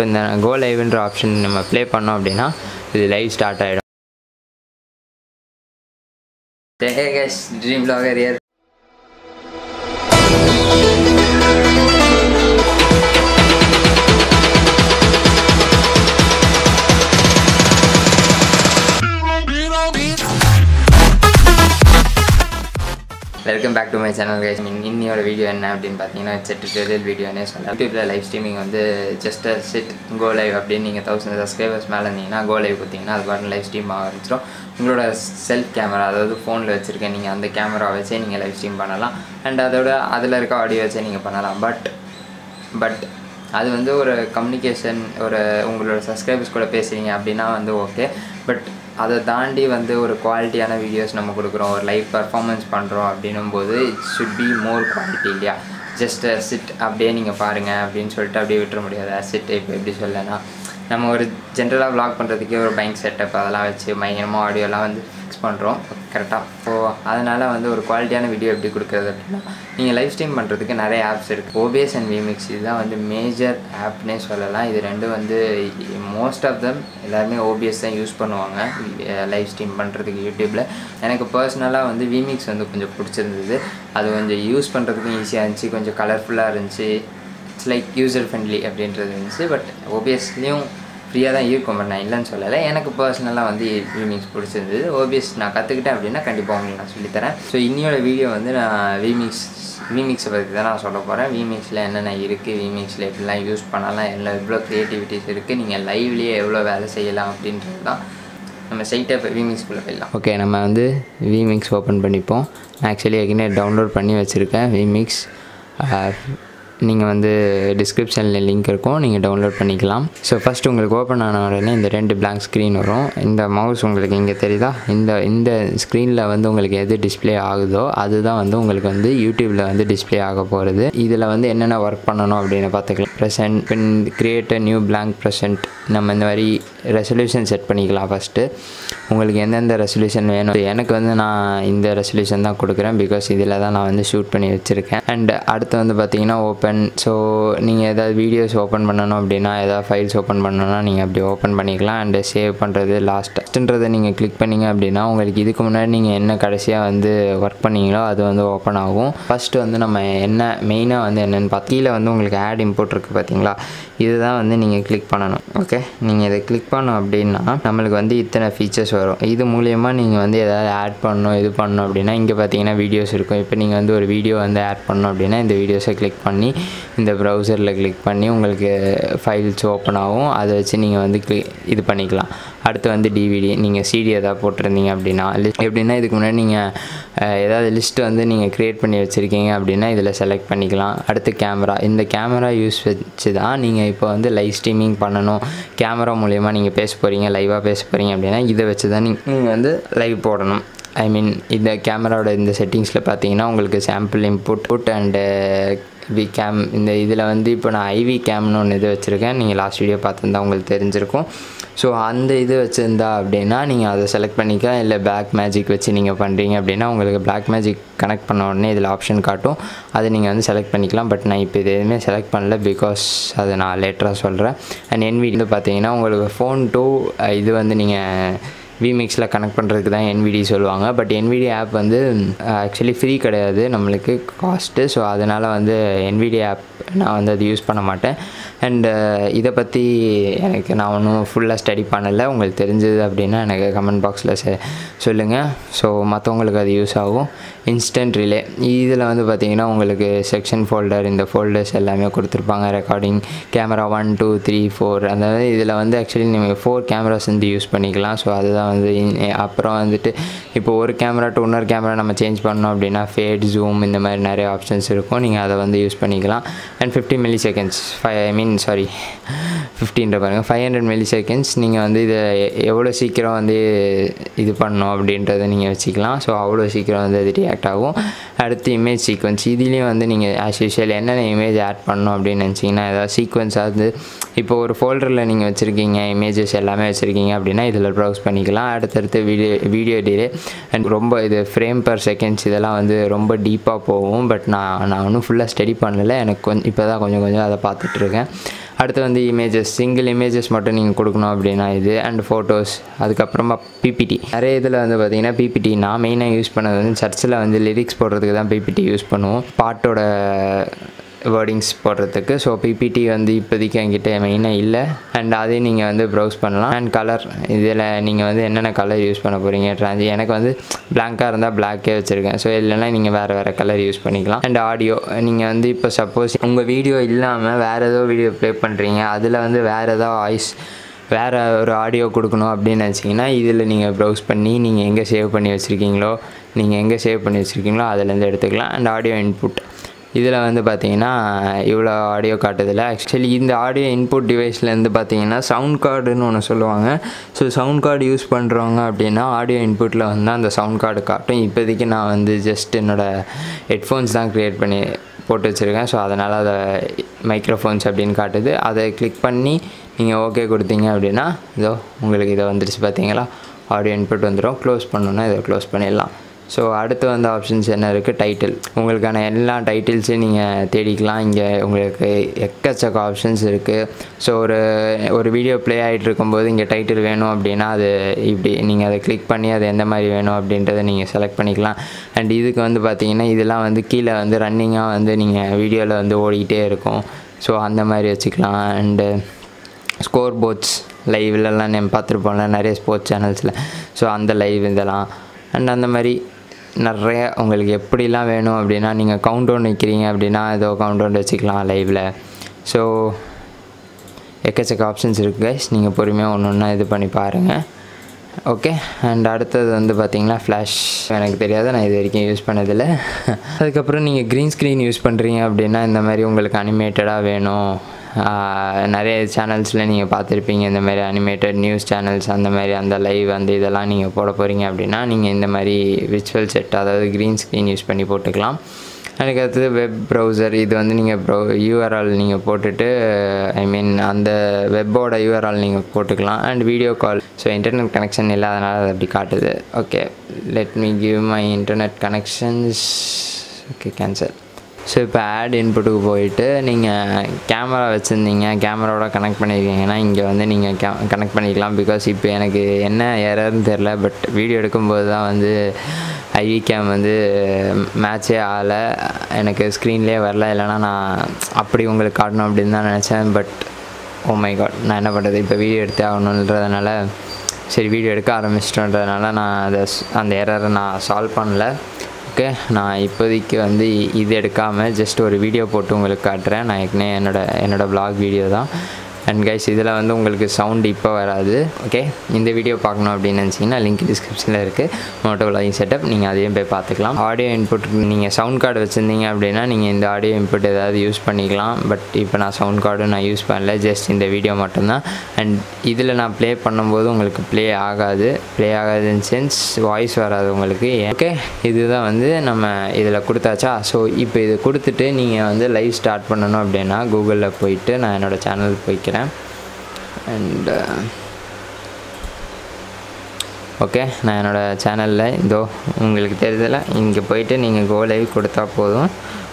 இப்போ இந்த கோ லைவ்ன்ற ஆப்ஷன் நம்ம ப்ளே பண்ணோம் அப்படின்னா இது லைவ் ஸ்டார்ட் ஆகிடும் dream blogger here welcome back to my channel guys இன்னியோட video என்ன அப்படின்னு பார்த்தீங்கன்னா இட்ஸ் டுட்டோரியல் வீடியோனே சொல்லலாம். யூடியூப்பில் லைவ் ஸ்ட்ரீமிங் வந்து ஜஸ்ட் சிட் கோ லைவ் அப்படின்னு நீங்கள் தௌசண்ட் சப்ஸ்கிரைபர்ஸ் மேலே இருந்தீங்கன்னா கோ லைவ் பார்த்தீங்கன்னா அது பாட்டு லைவ் ஸ்ட்ரீம் ஆரம்பிச்சிடும். உங்களோட செல்ஃப் கேமரா அதாவது ஃபோனில் வச்சுருக்கேன் நீங்கள் அந்த கேமரா வச்சே நீங்கள் லைவ் ஸ்ட்ரீம் பண்ணலாம். அண்ட் அதோட அதில் இருக்க ஆடியோ வச்சே நீங்கள் பண்ணலாம். பட் பட் அது வந்து ஒரு கம்யூனிகேஷன் ஒரு உங்களோட சப்ஸ்கிரைபர்ஸ் கூட பேசுகிறீங்க அப்படின்னா வந்து ஓகே பட் அதை தாண்டி வந்து ஒரு குவாலிட்டியான வீடியோஸ் நம்ம கொடுக்குறோம் ஒரு லைவ் பர்ஃபார்மன்ஸ் பண்ணுறோம் அப்படின்னும் போது it should be more quality இல்லையா ஜஸ்ட் சிட் அப்படியே நீங்கள் பாருங்கள் அப்படின்னு சொல்லிட்டு அப்படியே விட்டுற முடியாது. சிட் இப்போ எப்படி சொல்லலைன்னா நம்ம ஒரு ஜென்ரலாக விளாக் பண்ணுறதுக்கே ஒரு பைக் செட்டப் அதெல்லாம் வச்சு பயங்கரமாக ஆடியோலாம் வந்து பண்ணுறோம் கரெக்டாக ஸோ அதனால் வந்து ஒரு குவாலிட்டியான வீடியோ எப்படி கொடுக்குறது அப்படின்னா நீங்கள் லைவ் ஸ்ட்ரீம் பண்ணுறதுக்கு நிறைய ஆப்ஸ் இருக்குது ஓபிஎஸ் அண்ட் விமிக்ஸ் இதுதான் வந்து மேஜர் ஆப்னே சொல்லலாம். இது ரெண்டும் வந்து மோஸ்ட் ஆஃப் தம் எல்லாருமே ஓபிஎஸ் தான் யூஸ் பண்ணுவாங்க. லைவ் ஸ்ட்ரீம் பண்ணுறதுக்கு யூடியூப்பில் எனக்கு பர்சனலாக வந்து விமிக்ஸ் வந்து கொஞ்சம் பிடிச்சிருந்தது. அது கொஞ்சம் யூஸ் பண்ணுறதுக்கும் ஈஸியாக இருந்துச்சு. கொஞ்சம் கலர்ஃபுல்லாக இருந்துச்சு. இட்ஸ் லைக் யூசர் ஃப்ரெண்ட்லி அப்படின்றது இருந்துச்சு. பட் ஓபிஎஸ்லேயும் ஃப்ரீயாக தான் இருக்கும் பட் நான் இல்லைன்னு சொல்லலை. எனக்கு பர்சனலாக வந்து வீமிங்ஸ் பிடிச்சிருந்தது. ஓபிஎஸ் நான் கற்றுக்கிட்டேன் அப்படின்னா கண்டிப்பாக உங்களுக்கு நான் சொல்லித்தரேன். ஸோ இன்னியோட வீடியோ வந்து நான் வீமிக்ஸ் வீமிக்ஸை பற்றி தான் நான் சொல்ல போகிறேன் வீமிக்ஸில் என்னென்ன இருக்குது வீமிக்ஸில் எப்படிலாம் யூஸ் பண்ணலாம் எல்லாம் எவ்வளோ க்ரியேட்டிவிட்டிஸ் இருக்குது நீங்கள் லைவ்லேயே எவ்வளோ வேலை செய்யலாம் அப்படின்றது தான் நம்ம சைட்டை இப்போ விமிக்ஸ்குள்ளே போயிடலாம். ஓகே நம்ம வந்து விமிக்ஸ் ஓப்பன் பண்ணிப்போம். ஆக்சுவலி ஏற்கனவே டவுன்லோட் பண்ணி வச்சுருக்கேன் விமிக்ஸ் நீங்கள் வந்து டிஸ்கிரிப்ஷனில் லிங்க் இருக்கும். நீங்கள் டவுன்லோட் பண்ணிக்கலாம். ஸோ ஃபஸ்ட் உங்களுக்கு ஓப்பன் ஆன உடனே இந்த ரெண்டு பிளாங்க் ஸ்க்ரீன் வரும். இந்த மவுஸ் உங்களுக்கு இங்கே தெரியுதா? இந்த இந்த ஸ்க்ரீனில் வந்து உங்களுக்கு எது டிஸ்ப்ளே ஆகுதோ அதுதான் வந்து உங்களுக்கு வந்து யூடியூப்பில் வந்து டிஸ்ப்ளே ஆக போகிறது இதில் வந்து என்னென்ன ஒர்க் பண்ணணும் அப்படின்னு பார்த்துக்கலாம். Present pin create new blank present நம்ம இந்த மாதிரி ரெசல்யூஷன் செட் பண்ணிக்கலாம் ஃபஸ்ட்டு உங்களுக்கு எந்தெந்த ரெசல்யூஷன் வேணும்? எனக்கு வந்து நான் இந்த ரெசல்யூஷன் தான் கொடுக்குறேன் பிகாஸ் இதில் தான் நான் வந்து ஷூட் பண்ணி வச்சுருக்கேன். அண்ட் அடுத்து வந்து பார்த்தீங்கன்னா ஓப்பன் ஸோ நீங்கள் ஏதாவது வீடியோஸ் ஓப்பன் பண்ணணும் அப்படின்னா ஏதாவது ஃபைல்ஸ் ஓப்பன் பண்ணணும்னா நீங்கள் அப்படி ஓப்பன் பண்ணிக்கலாம். அண்டு சேவ் பண்ணுறது லாஸ்ட்டுன்றதை நீங்கள் கிளிக் பண்ணிங்க அப்படின்னா உங்களுக்கு இதுக்கு முன்னாடி நீங்கள் என்ன கடைசியாக வந்து ஒர்க் பண்ணீங்களோ அது வந்து ஓப்பன் ஆகும். ஃபஸ்ட்டு வந்து நம்ம என்ன மெயினாக வந்து என்னென்னு பார்த்து கீழே வந்து உங்களுக்கு ஆட் இம்போர்ட் இருக்குது பார்த்தீங்களா இதுதான் வந்து நீங்கள் கிளிக் பண்ணணும். ஓகே நீங்கள் இதை கிளிக் பண்ணோம் அப்படின்னா நம்மளுக்கு வந்து இத்தனை ஃபீச்சர்ஸ் வரும். இது மூலியமாக நீங்கள் வந்து எதாவது ஆட் பண்ணணும் இது பண்ணணும் அப்படின்னா இங்கே பார்த்தீங்கன்னா வீடியோஸ் இருக்கும். இப்போ நீங்கள் வந்து ஒரு வீடியோ வந்து ஆட் பண்ணணும் அப்படின்னா இந்த வீடியோஸை கிளிக் பண்ணி இந்த ப்ரௌசரில் கிளிக் பண்ணி உங்களுக்கு ஃபைல்ஸ் ஓப்பன் ஆகும். அதை வச்சு நீங்கள் வந்து கிளி இது பண்ணிக்கலாம். அடுத்து வந்து டிவிடி நீங்கள் சிடி எதாவது போட்டிருந்தீங்க அப்படின்னா எப்படின்னா இதுக்கு முன்னாடி நீங்கள் ஏதாவது லிஸ்ட்டு வந்து நீங்கள் க்ரியேட் பண்ணி வச்சுருக்கீங்க அப்படின்னா இதில் செலக்ட் பண்ணிக்கலாம். அடுத்து கேமரா இந்த கேமரா யூஸ் வச்சு தான் நீங்கள் இப்போ வந்து லைவ் ஸ்ட்ரீமிங் பண்ணணும். கேமரா மூலயமா நீங்கள் பேச போகிறீங்க லைவாக பேச போகிறீங்க அப்படின்னா இதை வச்சு தான் நீங்கள் வந்து லைவ் போடணும். ஐ மீன் இந்த கேமராவோட இந்த செட்டிங்ஸில் பார்த்தீங்கன்னா உங்களுக்கு sample input put and we came இந்த இதில் வந்து இப்போ நான் ஐவி கேம்னு ஒன்று இது வச்சுருக்கேன். நீங்கள் லாஸ்ட் வீடியோ பார்த்துருந்தா உங்களுக்கு தெரிஞ்சிருக்கும். ஸோ அந்த இது வச்சுருந்தா அப்படின்னா நீங்கள் அதை செலக்ட் பண்ணிக்க இல்லை பிளாக் மேஜிக் வச்சு நீங்கள் பண்ணுறீங்க அப்படின்னா உங்களுக்கு பிளாக் மேஜிக் கனெக்ட் பண்ண உடனே இதில் ஆப்ஷன் காட்டும். அதை நீங்கள் வந்து செலக்ட் பண்ணிக்கலாம். பட் நான் இப்போ இது எதுவுமே செலக்ட் பண்ணல பிகாஸ் அதை நான் லேட்டராக சொல்கிறேன் அண்ட் என் வீட்டில் பார்த்தீங்கன்னா உங்களுக்கு ஃபோன் டூ இது வந்து நீங்கள் விமிக்ஸில் கனெக்ட் பண்ணுறதுக்கு தான் என்விடி சொல்லுவாங்க. பட் என்விடி ஆப் வந்து ஆக்சுவலி ஃப்ரீ கிடையாது. நம்மளுக்கு காஸ்ட்டு ஸோ அதனால் வந்து என்விடி ஆப் நான் வந்து அது யூஸ் பண்ண மாட்டேன். அண்டு uh, இதை பற்றி எனக்கு நான் ஒன்றும் ஃபுல்லாக ஸ்டடி பண்ணலை. உங்களுக்கு தெரிஞ்சது அப்படின்னா எனக்கு கமெண்ட் பாக்ஸில் செ சொல்லுங்கள் ஸோ மற்றவங்களுக்கு அது யூஸ் ஆகும். இன்ஸ்டன்ட் ரிலே இதில் வந்து பார்த்திங்கன்னா உங்களுக்கு செக்ஷன் ஃபோல்டர் இந்த ஃபோல்டர்ஸ் எல்லாமே கொடுத்துருப்பாங்க. Recording camera one two three four அந்த இதில் வந்து ஆக்சுவலி நீங்கள் ஃபோர் கேமராஸ் வந்து யூஸ் பண்ணிக்கலாம். ஸோ அதுதான் வந்து அப்புறம் வந்துட்டு இப்போ ஒரு கேமரா டு இன்னொரு கேமரா நம்ம சேஞ்ச் பண்ணோம் அப்படின்னா ஃபேட் ஜூம் இந்த மாதிரி நிறைய ஆப்ஷன்ஸ் இருக்கும். நீங்கள் அதை வந்து யூஸ் பண்ணிக்கலாம். And fifty milliseconds five I mean sorry ஃபிஃப்டீன்ற பாருங்கள் ஃபைவ் ஹண்ட்ரட் மில்லி செகண்ட்ஸ் நீங்கள் வந்து இதை எவ்வளோ சீக்கிரம் வந்து இது பண்ணணும் அப்படின்றத நீங்கள் வச்சுக்கலாம். ஸோ அவ்வளோ சீக்கிரம் வந்து அது ரியாக்ட் ஆகும். அடுத்து இமேஜ் சீக்வன்ஸ் இதுலேயும் வந்து நீங்கள் ஆஸ் யூஷுவல் என்னென்ன இமேஜ் ஆட் பண்ணணும் அப்படின்னு நினச்சிங்கன்னா ஏதாவது சீக்வன்ஸாவது இப்போ ஒரு ஃபோல்டரில் நீங்கள் வச்சுருக்கீங்க இமேஜஸ் எல்லாமே வச்சுருக்கீங்க அப்படின்னா இதில் ப்ரௌஸ் பண்ணிக்கலாம். அடுத்தடுத்து வீடியோ வீடியோ டிலே அண்ட் ரொம்ப இது ஃப்ரேம் பர் செகண்ட்ஸ் இதெல்லாம் வந்து ரொம்ப டீப்பாக போகும். பட் நான் நான் ஒன்றும் ஃபுல்லாக ஸ்டடி பண்ணலை. எனக்கு கொஞ்சம் இப்போ தான் கொஞ்சம் கொஞ்சம் அதை பார்த்துட்ருக்கேன் அடுத்து வந்து இமேஜஸ் சிங்கிள் இமேஜஸ் மட்டும் நீங்கள் கொடுக்கணும் அப்படின்னா இது அண்ட் ஃபோட்டோஸ் அதுக்கப்புறமா பிபிடி நிறைய இதில் வந்து பார்த்தீங்கன்னா பிபிடி நான் மெயினாக யூஸ் பண்ணது வந்து சர்ச்சில் வந்து லிரிக்ஸ் போடுறதுக்கு தான் பிபிடி யூஸ் பண்ணுவோம். பாட்டோட வேர்டிங்ஸ் போடுறதுக்கு. ஸோ பிபிடி வந்து இப்போதைக்கு என்கிட்ட மெயினாக இல்லை. அண்ட் அதையும் நீங்கள் வந்து ப்ரௌஸ் பண்ணலாம். அண்ட் கலர் இதில் நீங்கள் வந்து என்னென்ன கலர் யூஸ் பண்ண போகிறீங்க ட்ரான்ஸ் எனக்கு வந்து பிளாங்காக இருந்தால் பிளாக்கே வச்சுருக்கேன். ஸோ இல்லைன்னா நீங்கள் வேறு வேறு கலர் யூஸ் பண்ணிக்கலாம். அண்ட் ஆடியோ நீங்கள் வந்து இப்போ சப்போஸ் உங்கள் வீடியோ இல்லாமல் வேறு ஏதோ வீடியோ ப்ளே பண்ணுறீங்க அதில் வந்து வேறு ஏதோ வாய்ஸ் வேறு ஒரு ஆடியோ கொடுக்கணும் அப்படின்னு நினச்சிங்கன்னா இதில் நீங்கள் ப்ரௌஸ் பண்ணி நீங்கள் எங்கே சேவ் பண்ணி வச்சுருக்கீங்களோ நீங்கள் எங்கே சேவ் பண்ணி வச்சுருக்கீங்களோ அதுலேருந்து எடுத்துக்கலாம். அண்ட் ஆடியோ இன்புட் இதில் வந்து பார்த்தீங்கன்னா இவ்வளோ ஆடியோ காட்டுதில்ல ஆக்சுவலி இந்த ஆடியோ இன்புட் டிவைஸ்லேருந்து பார்த்தீங்கன்னா சவுண்ட் கார்டுன்னு ஒன்று சொல்லுவாங்க. ஸோ சவுண்ட் கார்டு யூஸ் பண்ணுறவங்க அப்படின்னா ஆடியோ இன்புட்டில் வந்து அந்த சவுண்ட் கார்டு காட்டும். இப்போதைக்கு நான் வந்து ஜஸ்ட் என்னோடய ஹெட்ஃபோன்ஸ் தான் க்ரியேட் பண்ணி போட்டு வச்சுருக்கேன். ஸோ அதனால் அதை மைக்ரோஃபோன்ஸ் அப்படின்னு காட்டுது. அதை கிளிக் பண்ணி நீங்கள் ஓகே கொடுத்தீங்க அப்படின்னா இதோ உங்களுக்கு இதை வந்துடுச்சு பார்த்தீங்களா? ஆடியோ இன்புட் வந்துடும் க்ளோஸ் பண்ணணுன்னா இதை க்ளோஸ் பண்ணிடலாம். ஸோ அடுத்து வந்த ஆப்ஷன்ஸ் என்ன இருக்குது டைட்டில் உங்களுக்கான எல்லா டைட்டில்ஸையும் நீங்கள் தேடிக்கலாம். இங்கே உங்களுக்கு எக்கச்சக்க ஆப்ஷன்ஸ் இருக்குது ஸோ ஒரு ஒரு வீடியோ ப்ளே ஆகிட்டு இருக்கும்போது இங்கே டைட்டில் வேணும் அப்படின்னா அது இப்படி நீங்கள் அதை கிளிக் பண்ணி அது எந்த மாதிரி வேணும் அப்படின்றத நீங்கள் செலக்ட் பண்ணிக்கலாம். அண்ட் இதுக்கு வந்து பார்த்தீங்கன்னா இதெல்லாம் வந்து கீழே வந்து ரன்னிங்காக வந்து நீங்கள் வீடியோவில் வந்து ஓடிக்கிட்டே இருக்கும். ஸோ அந்த மாதிரி வச்சுக்கலாம். அண்டு ஸ்கோர் போர்ட்ஸ் லைவ்லலாம் நம்ம பார்த்துருப்போம்ல நிறைய ஸ்போர்ட்ஸ் சேனல்ஸில் ஸோ அந்த லைவ் இதெல்லாம். அண்ட் அந்த மாதிரி நிறைய உங்களுக்கு எப்படிலாம் வேணும் அப்படின்னா நீங்கள் கவுண்ட் நிற்கிறீங்க வைக்கிறீங்க அப்படின்னா ஏதோ கவுண்ட் வச்சுக்கலாம் லைவில் ஸோ எக்கச்சக்க ஆப்ஷன்ஸ் இருக்குது கைஸ் நீங்கள் பொறுமையாக ஒன்று ஒன்றா இது பண்ணி பாருங்கள் ஓகே அண்ட் அடுத்தது வந்து பார்த்தீங்கன்னா ஃப்ளாஷ் எனக்கு தெரியாது நான் இது வரைக்கும் யூஸ் பண்ணதில்லை. அதுக்கப்புறம் நீங்கள் க்ரீன் ஸ்க்ரீன் யூஸ் பண்ணுறீங்க அப்படின்னா இந்த மாதிரி உங்களுக்கு அனிமேட்டடாக வேணும். நிறைய சேனல்ஸில் நீங்கள் பார்த்துருப்பீங்க இந்த மாதிரி அனிமேட்டட் நியூஸ் சேனல்ஸ் அந்த மாதிரி அந்த லைவ் அந்த இதெல்லாம் நீங்கள் போட போகிறீங்க அப்படின்னா நீங்கள் இந்த மாதிரி விர்ச்சுவல் செட் அதாவது க்ரீன் ஸ்க்ரீன் யூஸ் பண்ணி போட்டுக்கலாம். அதுக்கடுத்தது வெப் ப்ரௌசர் இது வந்து நீங்கள் ப்ரௌ யூஆர்எல் நீங்கள் போட்டுட்டு ஐ மீன் அந்த வெப்போட யூஆர்எல் நீங்கள் போட்டுக்கலாம். And video call so internet connection இல்லாதனால அது அப்படி காட்டுது. Okay let me give my internet connections okay cancel so இப்போ ஆட் இன்புட்டுக்கு போயிட்டு நீங்கள் கேமரா வச்சுருந்தீங்க கேமராவோட கனெக்ட் பண்ணியிருக்கீங்கன்னா இங்கே வந்து நீங்கள் கே கனெக்ட் பண்ணிக்கலாம். பிகாஸ் இப்போ எனக்கு என்ன எரர்னு தெரில பட் வீடியோ எடுக்கும்போது தான் வந்து ஐவி கேம் வந்து மேட்சே ஆகலை. எனக்கு ஸ்க்ரீன்லேயே வரல. இல்லைனா நான் அப்படி உங்களுக்கு காட்டணும் அப்படின்னு தான் நினச்சேன். But oh oh my God நான் என்ன பண்ணுறது இப்போ வீடியோ எடுத்தே ஆகணுன்றதுனால சரி வீடியோ எடுக்க ஆரம்பிச்சிட்டோன்றதுனால நான் அதை அந்த எரரை நான் சால்வ் பண்ணல. ஓகே நான் இப்போதைக்கு வந்து இது எடுக்காமல் ஜஸ்ட் ஒரு வீடியோ போட்டு உங்களுக்கு காட்டுறேன். நான் ஏற்கனவே என்னோட என்னோடய ப்ளாக் வீடியோ தான். அண்ட் கைஸ் இதில் வந்து உங்களுக்கு சவுண்ட் இப்போ வராது ஓகே இந்த வீடியோ பார்க்கணும் அப்படின்னு நினச்சிங்கன்னா லிங்க் டிஸ்கிரிப்ஷனில் இருக்குது மோட்டோ vlogging செட்டப் நீங்கள் அதையும் போய் பார்த்துக்கலாம். ஆடியோ இன்புட் நீங்கள் சவுண்ட் கார்டு வச்சுருந்தீங்க அப்படின்னா நீங்கள் இந்த ஆடியோ இன்புட் ஏதாவது யூஸ் பண்ணிக்கலாம். பட் இப்போ நான் சவுண்ட் கார்டும் நான் யூஸ் பண்ணல ஜஸ்ட் இந்த வீடியோ மட்டும்தான். அண்ட் இதில் நான் ப்ளே பண்ணும்போது உங்களுக்கு ப்ளே ஆகாது. ப்ளே ஆகாது இன் சென்ஸ் வாய்ஸ் வராது உங்களுக்கு. ஓகே இதுதான் வந்து நம்ம இதில் கொடுத்தாச்சா? ஸோ இப்போ இது கொடுத்துட்டு நீங்கள் வந்து லைவ் ஸ்டார்ட் பண்ணணும் அப்படின்னா கூகுளில் போயிட்டு நான் என்னோடய சேனல் நினைக்கிறேன். அண்ட் ஓகே uh, நான் என்னோடய சேனலில் இதோ உங்களுக்கு தெரிதல இங்கே போயிட்டு நீங்கள் கோ லைவ் கொடுத்தா போதும்.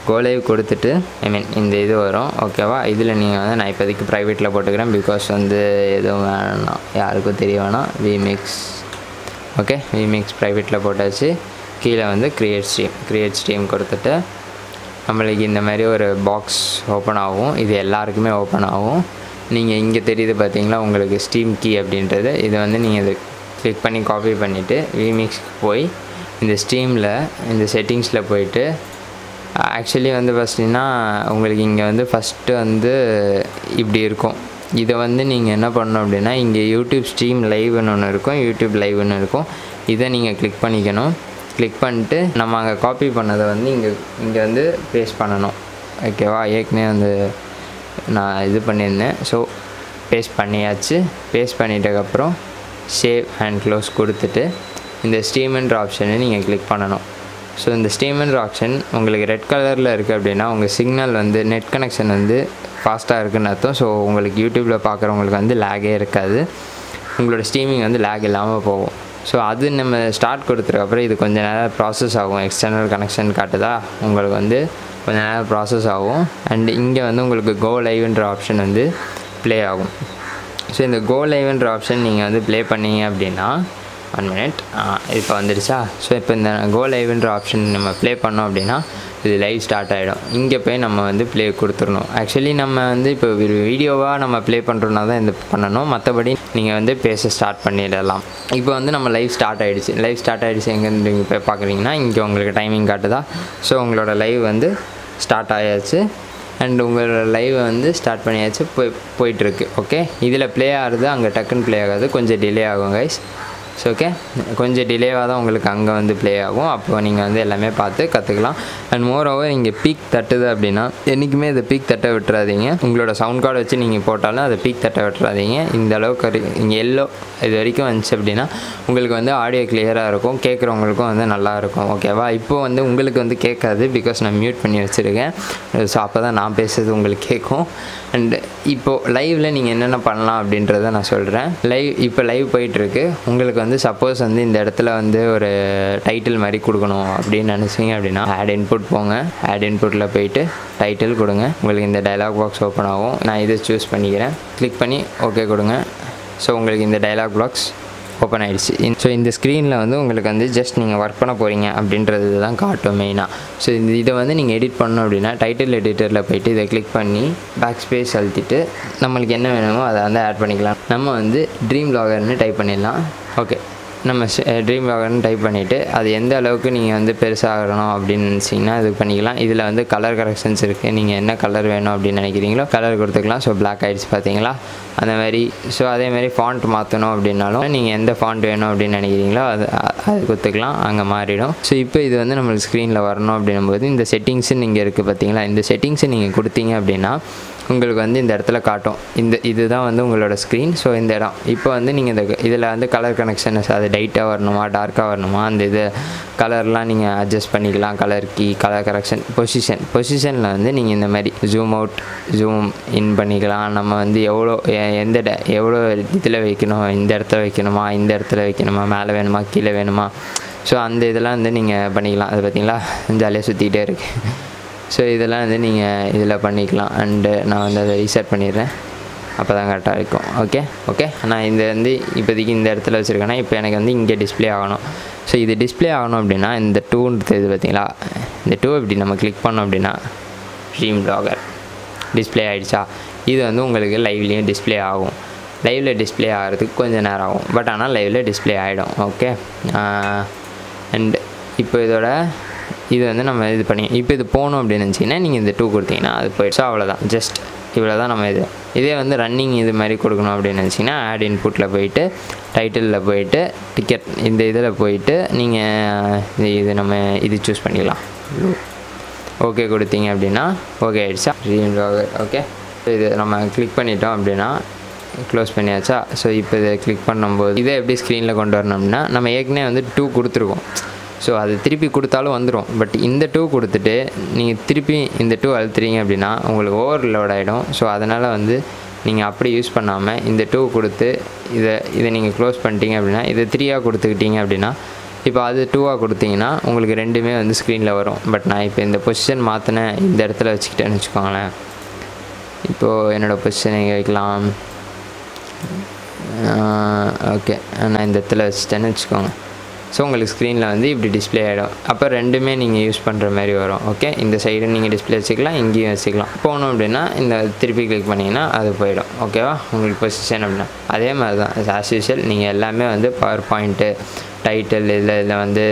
கோ லைவ் கொடுத்துட்டு ஐ மீன் இந்த இது வரும் ஓகேவா இதில் நீங்கள் வந்து நான் இப்போதைக்கு ப்ரைவேட்டில் போட்டுக்கிறேன் பிகாஸ் வந்து எதுவும் வேணாம். யாருக்கும் தெரிய வேணாம். விமிக்ஸ் ஓகே விமிக்ஸ் ப்ரைவேட்டில் போட்டாச்சு. கீழே வந்து க்ரியேட் ஸ்ட்ரீம் க்ரியேட் ஸ்ட்ரீம் கொடுத்துட்டு நம்மளுக்கு இந்த மாதிரி ஒரு பாக்ஸ் ஓப்பன் ஆகும். இது எல்லாருக்குமே ஓப்பன் ஆகும். நீங்கள் இங்கே தெரியுது பார்த்தீங்களா உங்களுக்கு ஸ்டீம் கீ அப்படின்றது. இதை வந்து நீங்கள் இது கிளிக் பண்ணி காப்பி பண்ணிவிட்டு விமிக்ஸ்க்கு போய் இந்த ஸ்டீமில் இந்த செட்டிங்ஸில் போயிட்டு ஆக்சுவலி வந்து ஃபஸ்ட்னா உங்களுக்கு இங்கே வந்து ஃபஸ்ட்டு வந்து இப்படி இருக்கும். இதை வந்து நீங்கள் என்ன பண்ணணும் அப்படின்னா இங்கே யூடியூப் ஸ்ட்ரீம் லைவ்னு ஒன்று இருக்கும். யூடியூப் லைவ்னு இருக்கும். இதை நீங்கள் கிளிக் பண்ணிக்கணும். கிளிக் பண்ணிட்டு நம்ம அங்கே காப்பி பண்ணதை வந்து இங்கே இங்கே வந்து பேஸ்ட் பண்ணணும். ஓகேவா ஏற்கனவே வந்து நான் இது பண்ணியிருந்தேன். ஸோ பேஸ்ட் பண்ணியாச்சு. பேஸ்ட் பண்ணிட்டதுக்கப்புறம் சேவ் அண்ட் க்ளோஸ் கொடுத்துட்டு இந்த ஸ்டீம்ன்ற ஆப்ஷனை நீங்கள் கிளிக் பண்ணணும். ஸோ இந்த ஸ்டீம்ன்ற ஆப்ஷன் உங்களுக்கு ரெட் கலரில் இருக்குது அப்படின்னா உங்கள் சிக்னல் வந்து நெட் கனெக்ஷன் வந்து ஃபாஸ்ட்டாக இருக்குன்னு அர்த்தம். ஸோ உங்களுக்கு யூடியூப்பில் பார்க்குறவங்களுக்கு வந்து லேகே இருக்காது. உங்களோட ஸ்ட்ரீமிங் வந்து லேக் இல்லாமல் போகும். ஸோ அது நம்ம ஸ்டார்ட் கொடுத்துருக்கப்புறம் இது கொஞ்சம் நேரம் ப்ராசஸ் ஆகும். எக்ஸ்டர்னல் கனெக்ஷன் காட்டுதா? உங்களுக்கு வந்து கொஞ்சம் நேரம் ப்ராசஸ் ஆகும். அண்ட் இங்கே வந்து உங்களுக்கு கோ லைவ்ன்ற ஆப்ஷன் வந்து ப்ளே ஆகும். ஸோ இந்த கோ லைவ்ன்ற ஆப்ஷன் நீங்கள் வந்து ப்ளே பண்ணீங்க அப்படின்னா ஒன் மினிட் இப்போ வந்துடுச்சா ஸோ இப்போ இந்த கோ லைவ்ன்ற ஆப்ஷன் நம்ம ப்ளே பண்ணோம் அப்படின்னா இது லைவ் ஸ்டார்ட் ஆகிடும் இங்கே போய் நம்ம வந்து ப்ளே கொடுத்துடணும். ஆக்சுவலி நம்ம வந்து இப்போ ஒரு வீடியோவாக நம்ம ப்ளே பண்ணுறோன்னா தான் இந்த பண்ணணும். மற்றபடி நீங்கள் வந்து பேச ஸ்டார்ட் பண்ணிடலாம். இப்போ வந்து நம்ம லைவ் ஸ்டார்ட் ஆகிடுச்சு லைவ் ஸ்டார்ட் ஆகிடுச்சு எங்கேருந்து நீங்கள் போய் பார்க்குறீங்கன்னா இங்கே உங்களுக்கு டைமிங் காட்டுதா? ஸோ உங்களோட லைவ் வந்து ஸ்டார்ட் ஆயாச்சு. அண்ட் உங்களோட லைவ் வந்து ஸ்டார்ட் பண்ணியாச்சு. போய் போயிட்டுருக்கு ஓகே இதில் ப்ளே ஆகுது அங்கே டக்குன்னு ப்ளே ஆகாது. கொஞ்சம் டிலே ஆகும் கைஸ் ஸோ ஓகே கொஞ்சம் டிலேவாக தான் உங்களுக்கு அங்கே வந்து ப்ளே ஆகும். அப்போ நீங்கள் வந்து எல்லாமே பார்த்து கற்றுக்கலாம் அண்ட் மோர் ஓவர் இங்கே பீக் தட்டுது அப்படின்னா என்றைக்குமே இதை பீக் தட்ட விட்டுறாதீங்க. உங்களோட சவுண்ட் கார்டு வச்சு நீங்கள் போட்டாலும் அதை பீக் தட்ட விட்டுறாதீங்க. இந்த அளவுக்கு இங்கே எல்லோ இது வரைக்கும் வந்துச்சு அப்படின்னா உங்களுக்கு வந்து ஆடியோ கிளியராக இருக்கும். கேட்குறவங்களுக்கும் வந்து நல்லாயிருக்கும் ஓகேவா இப்போ வந்து உங்களுக்கு வந்து கேட்காது பிகாஸ் நான் மியூட் பண்ணி வச்சுருக்கேன். ஸோ அப்போ தான் நான் பேசுறது உங்களுக்கு கேட்கும். அண்ட் இப்போது லைவில் நீங்கள் என்னென்ன பண்ணலாம் அப்படின்றத நான் சொல்கிறேன் லைவ் இப்போ லைவ் போயிட்டுருக்கு உங்களுக்கு வந்து வந்து சப்போஸ் வந்து இந்த இடத்துல வந்து ஒரு டைட்டில் மாதிரி கொடுக்கணும் அப்படின்னு நினச்சிங்க அப்படின்னா ஆட் இன்புட் போங்க. ஆட் இன்புட்டில் போயிட்டு டைட்டில் கொடுங்க. உங்களுக்கு இந்த டைலாக் பாக்ஸ் ஓப்பன் ஆகும். நான் இதை சூஸ் பண்ணிக்கிறேன். கிளிக் பண்ணி ஓகே கொடுங்க. ஸோ உங்களுக்கு இந்த டைலாக் பாக்ஸ் ஓப்பன் ஆகிடுச்சு ஸோ இந்த ஸ்க்ரீனில் வந்து உங்களுக்கு வந்து ஜஸ்ட் நீங்கள் ஒர்க் பண்ண போகிறீங்க அப்படின்றது தான் காட்டும் மெயினாக ஸோ இந்த இதை வந்து நீங்கள் எடிட் பண்ணோம் அப்படின்னா டைட்டில் எடிட்டரில் போயிட்டு இதை கிளிக் பண்ணி பேக் ஸ்பேஸ் அழுத்திட்டு நம்மளுக்கு என்ன வேணுமோ அதை வந்து ஆட் பண்ணிக்கலாம். நம்ம வந்து ட்ரீம் லாகர்னு டைப் பண்ணிடலாம். ஓகே நம்ம ட்ரீம் லாகர்னு டைப் பண்ணிவிட்டு அது எந்த அளவுக்கு நீங்கள் வந்து பெருசாகணும் அப்படின்னு நினச்சிங்கன்னா இது பண்ணிக்கலாம். இதில் வந்து கலர் கரெக்ஷன்ஸ் இருக்குது நீங்கள் என்ன கலர் வேணும் அப்படின்னு நினைக்கிறீங்களோ கலர் கொடுத்துக்கலாம். ஸோ பிளாக் ஆகிடுச்சு பார்த்தீங்களா? அந்த மாதிரி. ஸோ அதேமாதிரி ஃபாண்ட் மாற்றணும் அப்படின்னாலும் நீங்கள் எந்த ஃபாண்ட் வேணும் அப்படின்னு நினைக்கிறீங்களோ அது அது கொடுத்துக்கலாம். அங்கே மாறிடும். ஸோ இப்போ இது வந்து நம்மளுக்கு ஸ்க்ரீனில் வரணும் அப்படின்னும் போது இந்த செட்டிங்ஸு நீங்கள் இருக்குது பார்த்தீங்களா? இந்த செட்டிங்ஸை நீங்கள் கொடுத்தீங்க அப்படின்னா உங்களுக்கு வந்து இந்த இடத்துல காட்டும். இந்த இதுதான் வந்து உங்களோட ஸ்க்ரீன் ஸோ இந்த இடம். இப்போ வந்து நீங்கள் இந்த இதில் வந்து கலர் கனெக்ஷன்ஸ் அது லைட்டாக வரணுமா டார்க்காக வரணுமா? அந்த இது கலர்லாம் நீங்கள் அட்ஜஸ்ட் பண்ணிக்கலாம். Colour key colour correction position பொசிஷனில் வந்து நீங்கள் இந்த மாதிரி ஜூம் அவுட் ஜூம் இன் பண்ணிக்கலாம். நம்ம வந்து எவ்வளோ எந்த ட எவ்வளோ இதில் வைக்கணும்? இந்த இடத்துல வைக்கணுமா? இந்த இடத்துல வைக்கணுமா? மேலே வேணுமா? கீழே வேணுமா? ஸோ அந்த இதெல்லாம் வந்து நீங்கள் பண்ணிக்கலாம். அது பார்த்தீங்களா ஜாலியாக சுற்றிக்கிட்டே இருக்குது ஸோ இதெல்லாம் வந்து நீங்கள் இதில் பண்ணிக்கலாம். அண்டு நான் வந்து அதை ரீசெட் பண்ணிடுறேன். அப்போ தான் கரெக்டாக இருக்கும். ஓகே ஓகே நான் இந்த வந்து இப்போதைக்கு இந்த இடத்துல வச்சுருக்கேன்னா இப்போ எனக்கு வந்து இங்கே டிஸ்பிளே ஆகணும். ஸோ இது டிஸ்பிளே ஆகணும் அப்படின்னா இந்த டூன்றது இது பார்த்தீங்களா? இந்த டூ இப்படி நம்ம கிளிக் பண்ணோம் அப்படின்னா ட்ரீம் ப்ளாகர் டிஸ்பிளே ஆகிடுச்சா இது வந்து உங்களுக்கு லைவ்லேயும் டிஸ்பிளே ஆகும். லைவில் டிஸ்பிளே ஆகிறதுக்கு கொஞ்சம் நேரம் ஆகும். பட் ஆனால் லைவில் டிஸ்பிளே ஆகிடும் ஓகே அண்ட் இப்போ இதோட இது வந்து நம்ம இது பண்ணி இப்போ இது போகணும் அப்படின்னு நினச்சிங்கன்னா நீங்கள் இந்த டூ கொடுத்தீங்கன்னா அது போயிடுச்சு அவ்வளோதான் ஜஸ்ட் இவ்வளோ தான் நம்ம இது. இதே வந்து ரன்னிங் இது மாதிரி கொடுக்கணும் அப்படின்னு நினச்சிங்கன்னா ஆட் இன்புட்டில் போயிட்டு டைட்டிலில் போயிட்டு டிக்கெட் இந்த இதில் போயிட்டு நீங்கள் இது நம்ம இது சூஸ் பண்ணிக்கலாம். ஓகே கொடுத்தீங்க அப்படின்னா ஓகே ஆகிடுச்சா ஓகே இது நம்ம கிளிக் பண்ணிட்டோம் அப்படின்னா க்ளோஸ் பண்ணியாச்சா? ஸோ இப்போ இதை கிளிக் பண்ணும்போது இதை எப்படி ஸ்க்ரீனில் கொண்டு வரணும்னா நம்ம ஏற்கனவே வந்து டூ கொடுத்துருக்கோம். ஸோ அது திருப்பி கொடுத்தாலும் வந்துடும் பட் இந்த டூ கொடுத்துட்டு நீங்கள் திருப்பி இந்த டூ அழுத்துறீங்க அப்படின்னா உங்களுக்கு ஓவர்லோட் ஆகிடும் ஸோ அதனால் வந்து நீங்கள் அப்படி யூஸ் பண்ணாமல் இந்த டூ கொடுத்து இதை இதை நீங்கள் க்ளோஸ் பண்ணிட்டீங்க அப்படின்னா இதை த்ரீயாக கொடுத்துக்கிட்டீங்க அப்படின்னா இப்போ அது டூவாக கொடுத்தீங்கன்னா உங்களுக்கு ரெண்டுமே வந்து ஸ்க்ரீனில் வரும். பட் நான் இப்போ இந்த பொசிஷன் மாற்றினேன் இந்த இடத்துல வச்சுக்கிட்டேன்னு வச்சுக்கோங்களேன். இப்போது என்னோடய பொசிஷன் எங்கே வைக்கலாம்? ஓகே நான் இந்த இடத்துல வச்சுட்டேன்னு வச்சுக்கோங்க. ஸோ உங்களுக்கு ஸ்க்ரீனில் வந்து இப்படி டிஸ்பிளே ஆகிடும் அப்போ ரெண்டுமே நீங்கள் யூஸ் பண்ணுற மாதிரி வரும். ஓகே இந்த சைடு நீங்கள் டிஸ்பிளே வச்சுக்கலாம் இங்கேயும் வச்சுக்கலாம். போகணும் அப்படின்னா இந்த திருப்பி கிளிக் பண்ணிங்கன்னா அது போயிடும். ஓகேவா உங்களுக்கு பொசிஷன் அப்படின்னா. அதே மாதிரி தான் ஆஸ் யூஷுவல் நீங்கள் எல்லாமே வந்து பவர் பாயிண்ட்டு டைட்டில் இதில் இதில் வந்து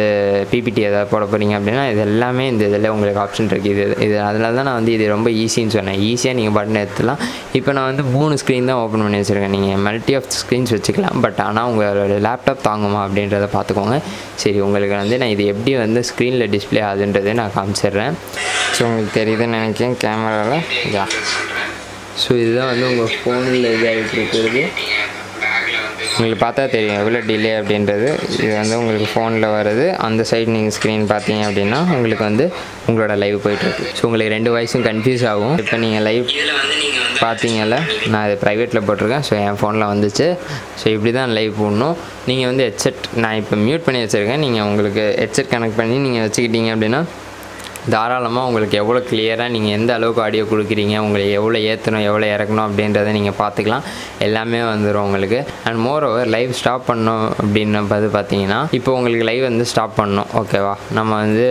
பிபிடி எதாவது போட போகிறீங்க அப்படின்னா இது எல்லாமே இந்த இதில் உங்களுக்கு ஆப்ஷன் இருக்குது இது இது அதனால தான் நான் வந்து இது ரொம்ப ஈஸின்னு சொன்னேன். ஈஸியாக நீங்கள் பட்டன் எடுத்துலாம் இப்போ நான் வந்து மூணு ஸ்க்ரீன் தான் ஓப்பன் பண்ணி வச்சுருக்கேன். நீங்கள் மல்டி ஆஃப் ஸ்க்ரீன்ஸ் வச்சுக்கலாம். பட் ஆனால் உங்களோட லேப்டாப் தாங்குமா அப்படின்றத பார்த்துக்கோங்க. சரி உங்களுக்கு வந்து நான் இது எப்படி வந்து ஸ்க்ரீனில் டிஸ்பிளே ஆகுதுன்றதை நான் காமிச்சிடுறேன். ஸோ உங்களுக்கு தெரியுதுன்னு நினைக்கிறேன் கேமராவில் ஸோ இதுதான் வந்து உங்கள் ஃபோனில் இதாகிட்டு இருக்கிறது. உங்களுக்கு பார்த்தா தெரியும் எவ்வளோ டிலே அப்படின்றது. இது வந்து உங்களுக்கு ஃபோனில் வருது. அந்த சைடு நீங்கள் ஸ்க்ரீன் பார்த்தீங்க அப்படின்னா உங்களுக்கு வந்து உங்களோட லைவ் போயிட்டுருக்கு. ஸோ உங்களுக்கு ரெண்டு வாய்ஸும் கன்ஃபியூஸ் ஆகும். இப்போ நீங்கள் லைவ் பார்த்தீங்கல்ல நான் இது ப்ரைவேட்டில் போட்டிருக்கேன். ஸோ என் ஃபோனில் வந்துச்சு. ஸோ இப்படி தான் லைவ் போடணும். நீங்கள் வந்து ஹெட்செட் நான் இப்போ மியூட் பண்ணி வச்சுருக்கேன். நீங்கள் உங்களுக்கு ஹெட்செட் கனெக்ட் பண்ணி நீங்கள் வச்சுக்கிட்டீங்க அப்படின்னா தாராளமாக உங்களுக்கு எவ்வளோ கிளியராக நீங்கள் எந்த அளவுக்கு ஆடியோ கொடுக்குறீங்க உங்களை எவ்வளோ ஏற்றணும் எவ்வளோ இறக்கணும் அப்படின்றத நீங்கள் பார்த்துக்கலாம். எல்லாமே வந்துடும் உங்களுக்கு. And more over live stop பண்ணோம் அப்படின்னப்பது பார்த்தீங்கன்னா இப்போ உங்களுக்கு லைவ் வந்து ஸ்டாப் பண்ணணும். ஓகேவா நம்ம வந்து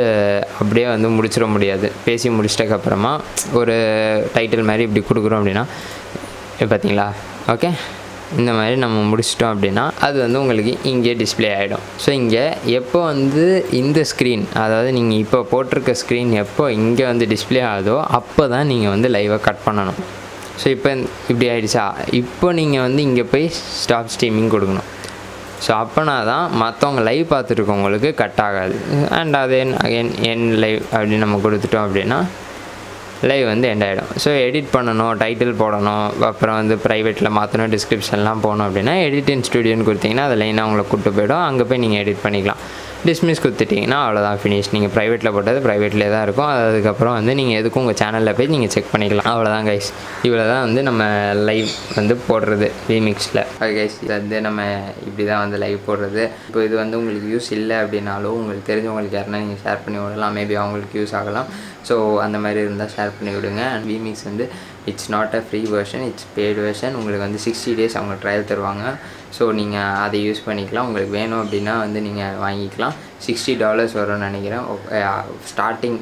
அப்படியே வந்து முடிச்சிட முடியாது. பேசி முடிச்சிட்டக்கப்புறமா ஒரு டைட்டில் மாதிரி இப்படி கொடுக்குறோம் அப்படின்னா இப்போ பார்த்தீங்களா? ஓகே இந்த மாதிரி நம்ம முடிச்சிட்டோம் அப்படின்னா அது வந்து உங்களுக்கு இங்கே டிஸ்ப்ளே ஆகிடும் ஸோ இங்கே எப்போ வந்து இந்த ஸ்க்ரீன் அதாவது நீங்கள் இப்போ போட்டிருக்க ஸ்க்ரீன் எப்போ இங்கே வந்து டிஸ்ப்ளே ஆகுதோ அப்போ தான் நீங்கள் வந்து லைவை கட் பண்ணணும். ஸோ இப்போ இப்படி ஆகிடுச்சா இப்போ நீங்கள் வந்து இங்கே போய் ஸ்டாப் ஸ்ட்ரீமிங் கொடுக்கணும். ஸோ அப்போனா தான் மற்றவங்க லைவ் பார்த்துருக்கவங்களுக்கு கட் ஆகாது. அண்ட் அது அகைன் என் லைவ் அப்படின்னு நம்ம கொடுத்துட்டோம் அப்படின்னா லைவ் வந்து எண்ட் ஆகிடும் ஸோ எடிட் பண்ணணும் டைட்டில் போடணும் அப்புறம் வந்து ப்ரைவேட்டில் மாற்றணும் டிஸ்கிரிப்ஷன்லாம் போகணும் அப்படின்னா எடிட்டிங் ஸ்டுடியோன்னு கொடுத்தீங்கன்னா அது லைனாக உங்களை கூப்பிட்டு போயிடும். அங்கே போய் நீங்கள் எடிட் பண்ணிக்கலாம். டிஸ்மிஸ் கொடுத்துட்டிங்கன்னா அவ்வளோதான் ஃபினிஷ் நீங்கள் ப்ரைவேட்டில் போட்டது ப்ரைவேட்லேயே தான் இருக்கும். அதுக்கப்புறம் வந்து நீங்கள் எதுக்கும் உங்கள் சேனலில் போய் நீங்கள் செக் பண்ணிக்கலாம். அவ்வளோதான் கைஸ் இவ்வளோ தான் வந்து நம்ம லைவ் வந்து போடுறது ரீமிக்ஸில் அது கைஸ் இது வந்து நம்ம இப்படி தான் வந்து லைவ் போடுறது. இப்போ இது வந்து உங்களுக்கு யூஸ் இல்லை அப்படின்னாலும் உங்களுக்கு தெரிஞ்சவங்களுக்கு யாருன்னா நீங்கள் ஷேர் பண்ணி விடலாம். மேபி அவங்களுக்கு யூஸ் ஆகலாம். ஸோ அந்த மாதிரி இருந்தால் ஷேர் பண்ணி விடுங்க. அண்ட் விமிக்ஸ் வந்து it's not a free version it's paid version உங்களுக்கு வந்து சிக்ஸ்டி டேஸ் அவங்க ட்ரையல் தருவாங்க. ஸோ நீங்கள் அதை யூஸ் பண்ணிக்கலாம். உங்களுக்கு வேணும் அப்படின்னா வந்து நீங்கள் வாங்கிக்கலாம். சிக்ஸ்டி டாலர்ஸ் வரும்னு நினைக்கிறேன். ஸ்டார்டிங்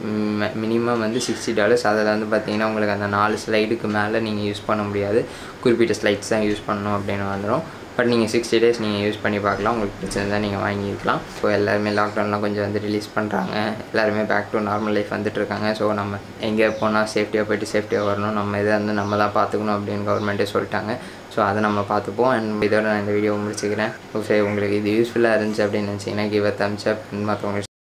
மினிமம் வந்து சிக்ஸ்டி டாலர்ஸ் அதில் வந்து பார்த்தீங்கன்னா உங்களுக்கு அந்த நாலு ஸ்லைடுக்கு மேலே நீங்கள் யூஸ் பண்ண முடியாது. குறிப்பிட்ட ஸ்லைட்ஸ் தான் யூஸ் பண்ணணும் அப்படின்னு வந்துடும் பட் நீங்கள் சிக்ஸ்டி டேஸ் நீங்கள் யூஸ் பண்ணி பார்க்கலாம். உங்களுக்கு பிரச்சனை தான் நீங்கள் வாங்கிக்கலாம் ஸோ எல்லாருமே லாக்டவுன்லாம் கொஞ்சம் வந்து ரிலீஸ் பண்ணுறாங்க எல்லாருமே பேக் டு நார்மல் லைஃப் வந்துட்டுருக்காங்க ஸோ நம்ம எங்கே போனால் சேஃப்டியாக போயிட்டு சேஃப்டியாக வரணும். நம்ம இதை வந்து நம்ம தான் பார்த்துக்கணும் அப்படின்னு கவர்மெண்ட்டே சொல்லிட்டாங்க. ஸோ அதை நம்ம பார்த்துப்போம். அண்ட் இதோட நான் இந்த வீடியோ முடிச்சுக்கிறேன். சரி உங்களுக்கு இது யூஸ்ஃபுல்லாக இருந்துச்சு அப்படின்னு நினச்சிங்கன்னா கிவ் அ தம்ஸ் அப் மற்றவங்க